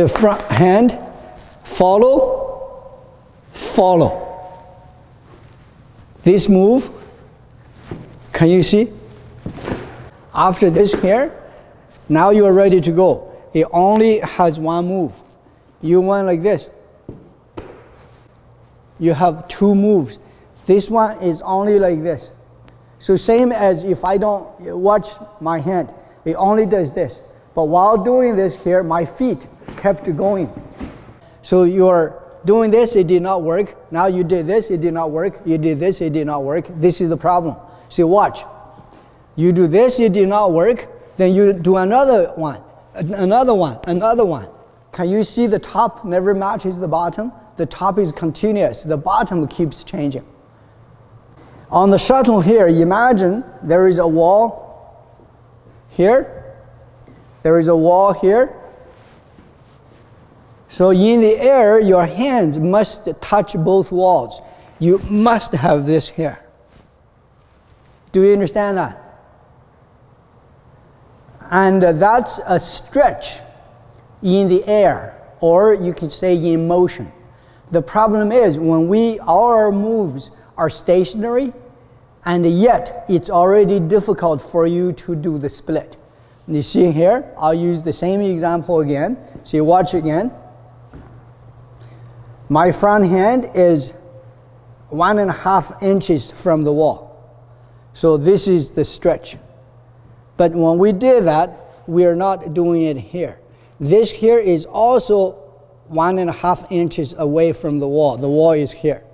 the front hand, follow, follow. This move, can you see? After this here, now you are ready to go. It only has one move. You went like this. You have two moves. This one is only like this. So same as if I don't watch my hand, it only does this. But while doing this here, my feet kept going. So you're doing this, it did not work. Now you did this, it did not work. You did this, it did not work. This is the problem. See, watch. You do this, it did not work. Then you do another one, another one, another one. Can you see the top never matches the bottom? The top is continuous, the bottom keeps changing. On the shuttle here, imagine there is a wall here, there is a wall here. So in the air, your hands must touch both walls. You must have this here. Do you understand that? And that's a stretch in the air, or you can say in motion. The problem is when we, our moves are stationary, and yet it's already difficult for you to do the split. You see here, I'll use the same example again. So you watch again. My front hand is one and a half inches from the wall. So this is the stretch. But when we did that, we are not doing it here. This here is also one and a half inches away from the wall. The wall is here.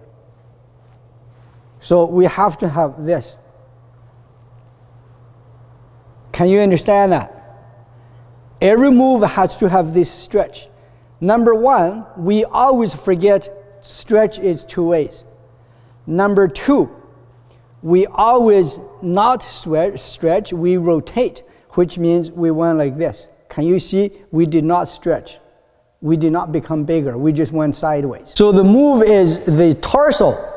So we have to have this. Can you understand that? Every move has to have this stretch. Number one, we always forget stretch is two ways. Number two, we always not stretch, we rotate, which means we went like this. Can you see? We did not stretch. We did not become bigger. We just went sideways. So the move is the torso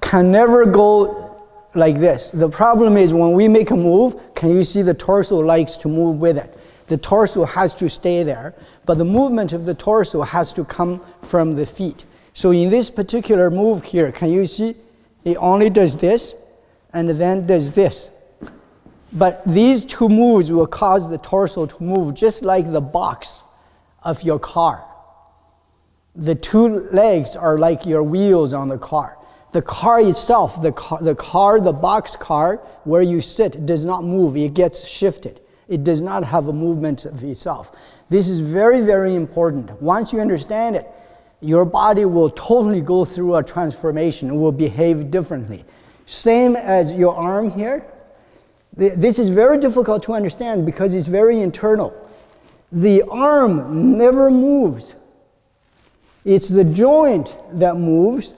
can never go like this. The problem is when we make a move, can you see the torso likes to move with it? The torso has to stay there, but the movement of the torso has to come from the feet. So in this particular move here, can you see? It only does this and then does this. But these two moves will cause the torso to move just like the box of your car. The two legs are like your wheels on the car. The car itself, the car, the car, the box car, where you sit, does not move. It gets shifted. It does not have a movement of itself. This is very, very important. Once you understand it, your body will totally go through a transformation, will behave differently. Same as your arm here, this is very difficult to understand because it's very internal. The arm never moves. It's the joint that moves.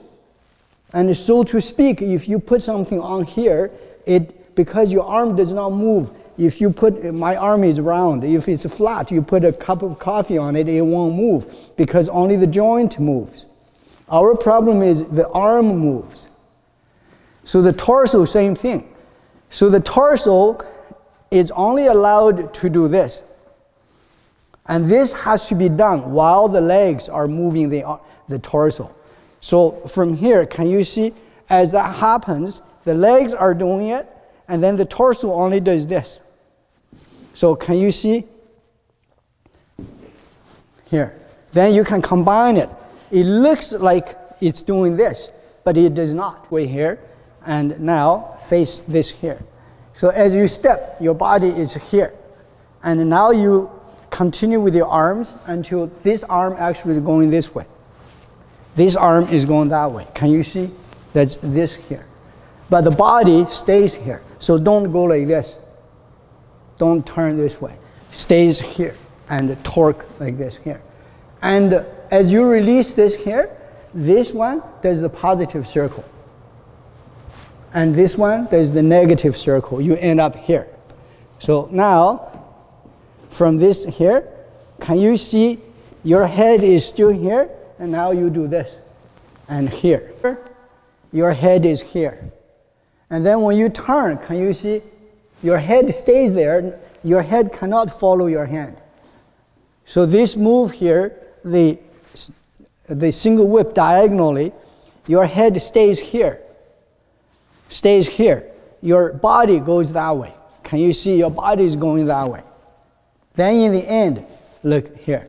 And so to speak, if you put something on here, it because your arm does not move. If you put my arm is round, if it's flat, you put a cup of coffee on it, it won't move because only the joint moves. Our problem is the arm moves. So the torso, same thing. So the torso is only allowed to do this. And this has to be done while the legs are moving the, the torso. So from here, can you see, as that happens, the legs are doing it, and then the torso only does this. So can you see? Here. Then you can combine it. It looks like it's doing this, but it does not. Wait here, and now face this here. So as you step, your body is here. And now you continue with your arms until this arm actually is going this way. This arm is going that way. Can you see? That's this here. But the body stays here. So don't go like this. Don't turn this way. Stays here and torque like this here. And as you release this here, this one does the positive circle. And this one there's the negative circle. You end up here. So now from this here can you see your head is still here and now you do this and here. Your head is here. And then when you turn can you see your head stays there your head cannot follow your hand So this move here, the, the single whip diagonally, your head stays here, stays here. Your body goes that way. Can you see your body is going that way? Then in the end, look here.